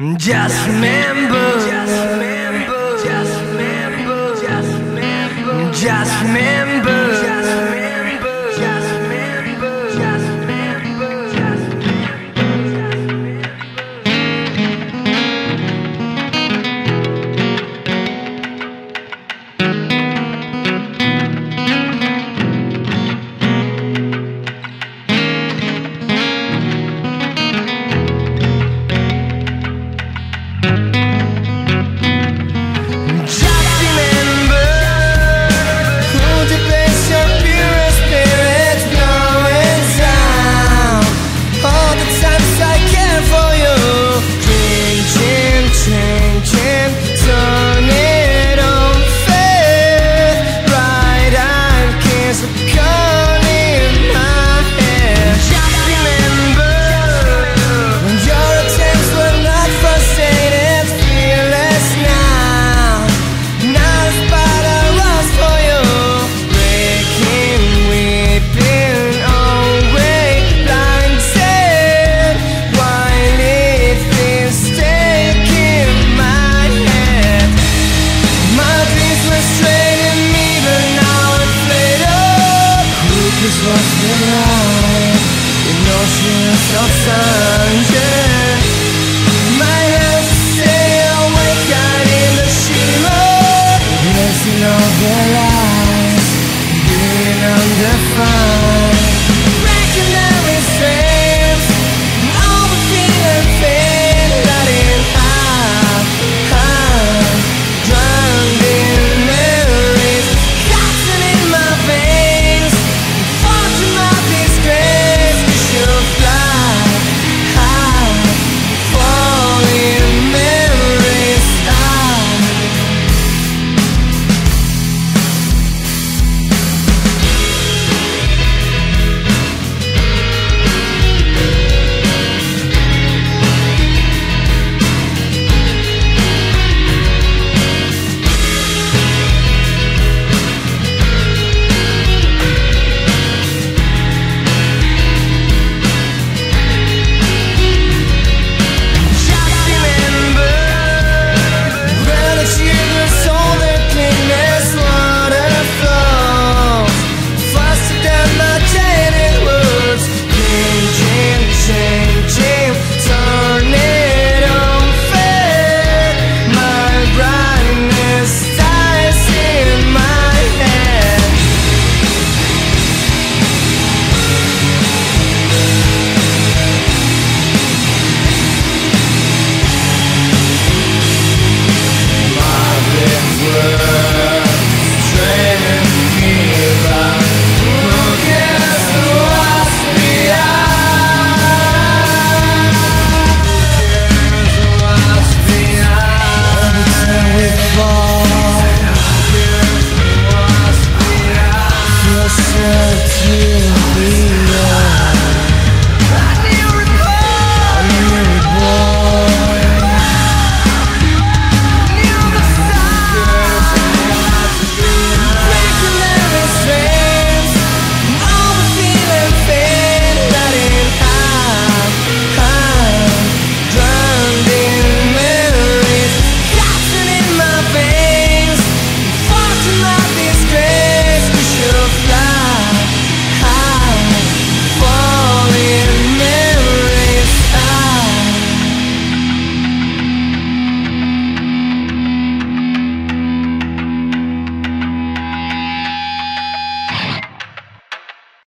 Just remember. Just remember. Just remember. Just remember. Just. tonight The notions of sunshine I said, to me.